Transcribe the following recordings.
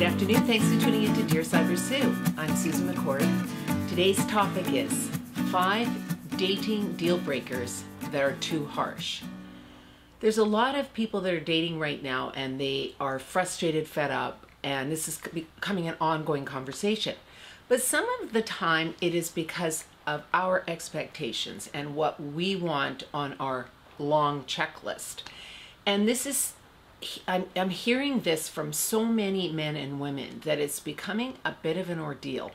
Good afternoon. Thanks for tuning in to Dear Sybersue. I'm Susan McCord. Today's topic is five dating deal breakers that are too harsh. There's a lot of people that are dating right now and they are frustrated, fed up, and this is becoming an ongoing conversation. But some of the time it is because of our expectations and what we want on our long checklist. And this is I'm, I'm hearing this from so many men and women that it's becoming a bit of an ordeal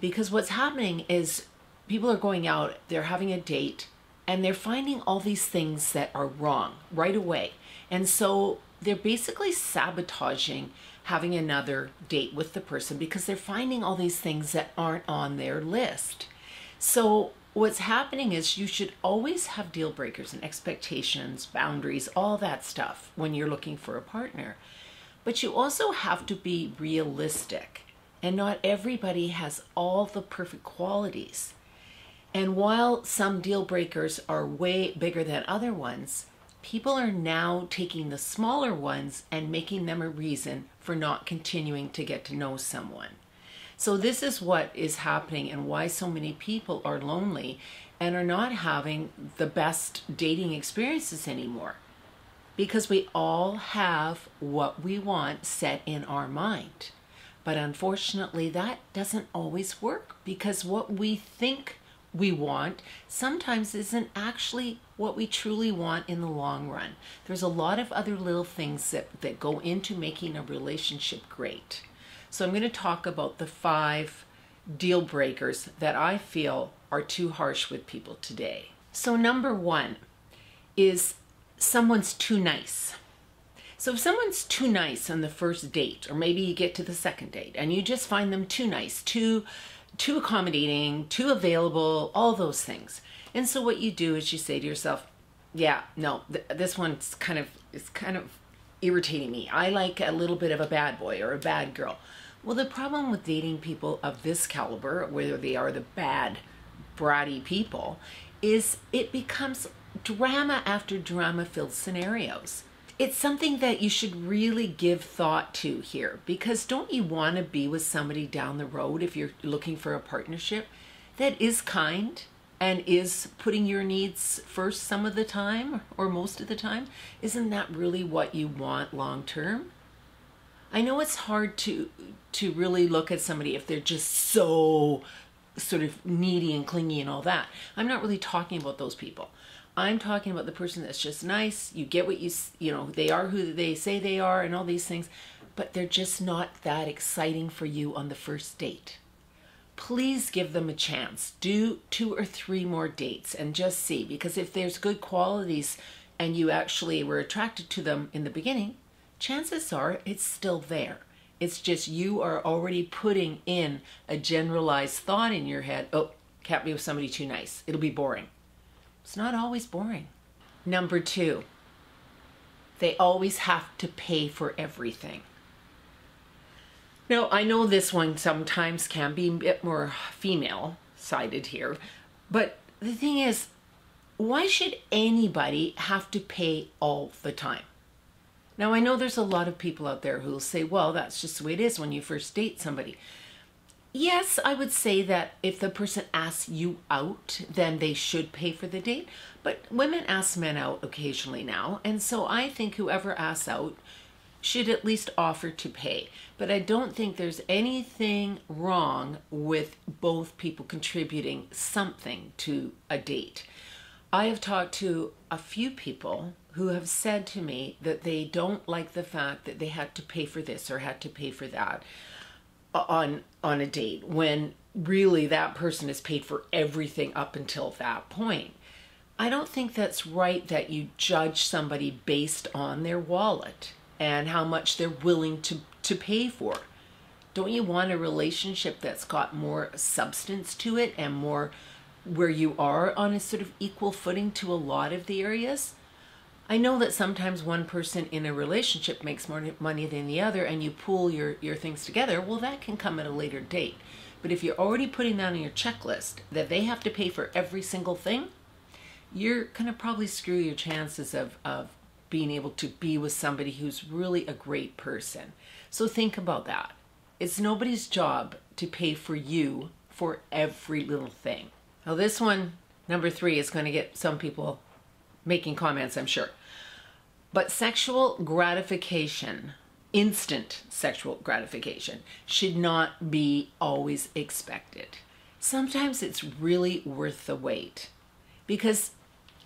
because what's happening is people are going out, they're having a date, and they're finding all these things that are wrong right away. And so they're basically sabotaging having another date with the person because they're finding all these things that aren't on their list. So what's happening is you should always have deal breakers and expectations, boundaries, all that stuff when you're looking for a partner. But you also have to be realistic. And not everybody has all the perfect qualities. And while some deal breakers are way bigger than other ones, people are now taking the smaller ones and making them a reason for not continuing to get to know someone. So this is what is happening and why so many people are lonely and are not having the best dating experiences anymore. Because we all have what we want set in our mind. But unfortunately, that doesn't always work because what we think we want sometimes isn't actually what we truly want in the long run. There's a lot of other little things that, that go into making a relationship great. So I'm going to talk about the five deal breakers that I feel are too harsh with people today. So number one is someone's too nice. So if someone's too nice on the first date, or maybe you get to the second date and you just find them too nice, too, too accommodating, too available, all those things. And so what you do is you say to yourself, yeah, no, th this one's kind of, it's kind of irritating me. I like a little bit of a bad boy or a bad girl. Well, the problem with dating people of this caliber, whether they are the bad, bratty people, is it becomes drama after drama filled scenarios. It's something that you should really give thought to here because don't you want to be with somebody down the road if you're looking for a partnership that is kind and is putting your needs first some of the time or most of the time? Isn't that really what you want long term? I know it's hard to to really look at somebody if they're just so sort of needy and clingy and all that. I'm not really talking about those people. I'm talking about the person that's just nice. You get what you you know, they are who they say they are and all these things, but they're just not that exciting for you on the first date. Please give them a chance. Do two or three more dates and just see because if there's good qualities and you actually were attracted to them in the beginning, chances are it's still there. It's just you are already putting in a generalized thought in your head. Oh, can't be with somebody too nice. It'll be boring. It's not always boring. Number two, they always have to pay for everything. Now, I know this one sometimes can be a bit more female sided here, but the thing is, why should anybody have to pay all the time? Now, I know there's a lot of people out there who will say, well, that's just the way it is when you first date somebody. Yes, I would say that if the person asks you out, then they should pay for the date. But women ask men out occasionally now. And so I think whoever asks out should at least offer to pay. But I don't think there's anything wrong with both people contributing something to a date. I have talked to a few people who have said to me that they don't like the fact that they had to pay for this or had to pay for that on on a date when really that person has paid for everything up until that point. I don't think that's right that you judge somebody based on their wallet and how much they're willing to to pay for. Don't you want a relationship that's got more substance to it and more where you are on a sort of equal footing to a lot of the areas. I know that sometimes one person in a relationship makes more money than the other and you pool your, your things together, well, that can come at a later date. But if you're already putting that on your checklist that they have to pay for every single thing, you're going to probably screw your chances of, of being able to be with somebody who's really a great person. So think about that. It's nobody's job to pay for you for every little thing. Now, this one, number three, is going to get some people making comments, I'm sure. But sexual gratification, instant sexual gratification, should not be always expected. Sometimes it's really worth the wait because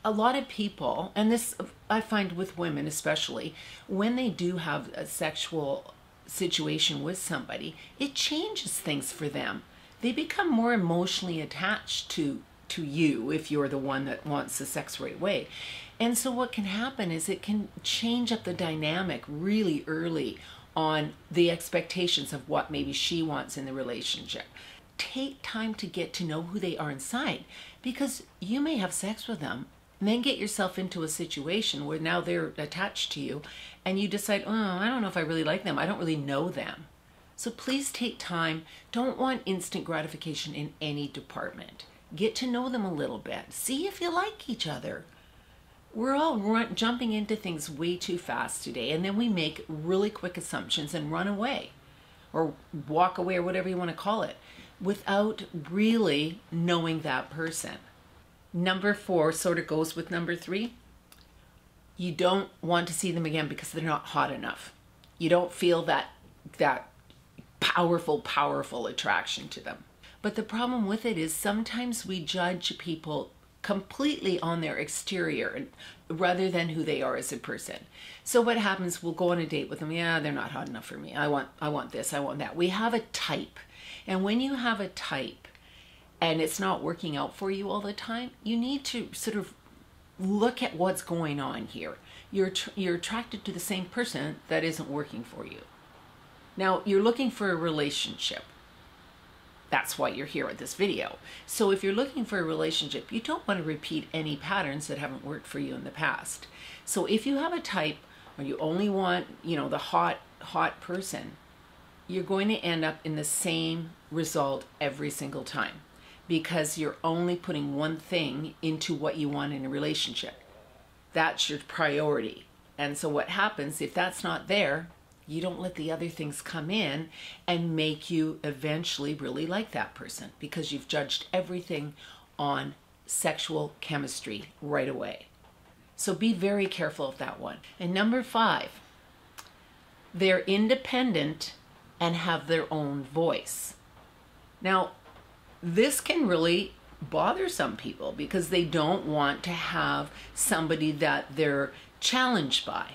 a lot of people, and this I find with women especially, when they do have a sexual situation with somebody, it changes things for them. They become more emotionally attached to to you if you're the one that wants the sex right way. And so what can happen is it can change up the dynamic really early on the expectations of what maybe she wants in the relationship. Take time to get to know who they are inside because you may have sex with them then get yourself into a situation where now they're attached to you and you decide, oh, I don't know if I really like them. I don't really know them. So please take time. Don't want instant gratification in any department. Get to know them a little bit. See if you like each other. We're all run, jumping into things way too fast today, and then we make really quick assumptions and run away or walk away or whatever you want to call it without really knowing that person. Number four sort of goes with number three. You don't want to see them again because they're not hot enough. You don't feel that that powerful, powerful attraction to them. But the problem with it is sometimes we judge people completely on their exterior rather than who they are as a person. So what happens, we'll go on a date with them. Yeah, they're not hot enough for me. I want I want this, I want that. We have a type. And when you have a type and it's not working out for you all the time, you need to sort of look at what's going on here. You're you're attracted to the same person that isn't working for you. Now, you're looking for a relationship that's why you're here at this video. So if you're looking for a relationship, you don't want to repeat any patterns that haven't worked for you in the past. So if you have a type or you only want, you know, the hot, hot person, you're going to end up in the same result every single time because you're only putting one thing into what you want in a relationship. That's your priority. And so what happens if that's not there, you don't let the other things come in and make you eventually really like that person because you've judged everything on sexual chemistry right away. So be very careful of that one. And number five, they're independent and have their own voice. Now, this can really bother some people because they don't want to have somebody that they're challenged by.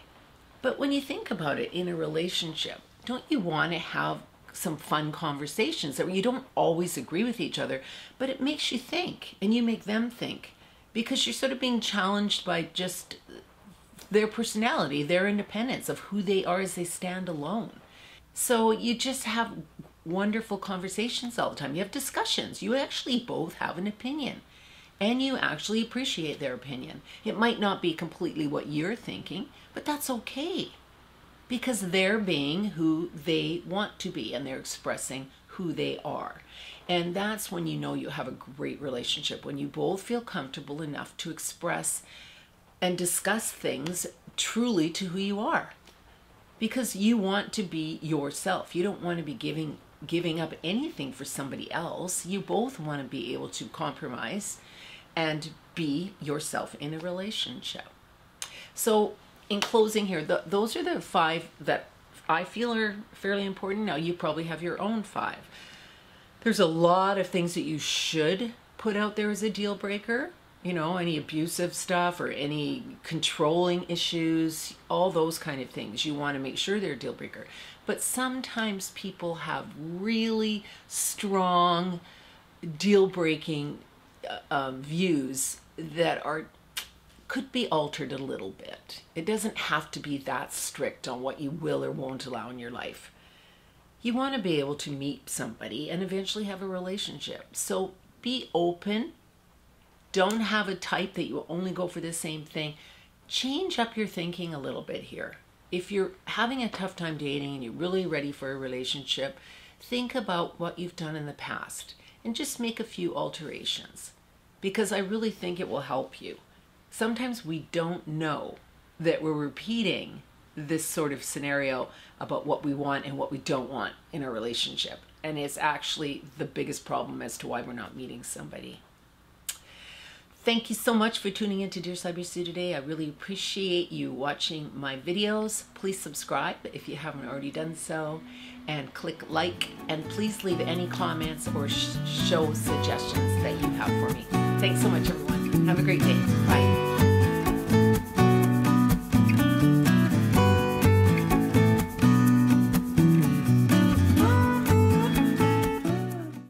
But when you think about it in a relationship, don't you want to have some fun conversations that you don't always agree with each other, but it makes you think and you make them think because you're sort of being challenged by just their personality, their independence of who they are as they stand alone. So you just have wonderful conversations all the time. You have discussions. You actually both have an opinion and you actually appreciate their opinion. It might not be completely what you're thinking, but that's okay because they're being who they want to be and they're expressing who they are. And that's when you know you have a great relationship, when you both feel comfortable enough to express and discuss things truly to who you are. Because you want to be yourself. You don't want to be giving giving up anything for somebody else. You both want to be able to compromise and be yourself in a relationship. So, in closing, here, the, those are the five that I feel are fairly important. Now, you probably have your own five. There's a lot of things that you should put out there as a deal breaker. You know, any abusive stuff or any controlling issues, all those kind of things. You want to make sure they're a deal breaker. But sometimes people have really strong deal breaking uh, um, views that are could be altered a little bit. It doesn't have to be that strict on what you will or won't allow in your life. You want to be able to meet somebody and eventually have a relationship. So be open. Don't have a type that you only go for the same thing. Change up your thinking a little bit here. If you're having a tough time dating and you're really ready for a relationship, think about what you've done in the past and just make a few alterations because I really think it will help you. Sometimes we don't know that we're repeating this sort of scenario about what we want and what we don't want in a relationship. And it's actually the biggest problem as to why we're not meeting somebody. Thank you so much for tuning in to Dear Sybersue today. I really appreciate you watching my videos. Please subscribe if you haven't already done so and click like and please leave any comments or sh show suggestions that you have for me. Thanks so much everyone. Have a great day. Bye.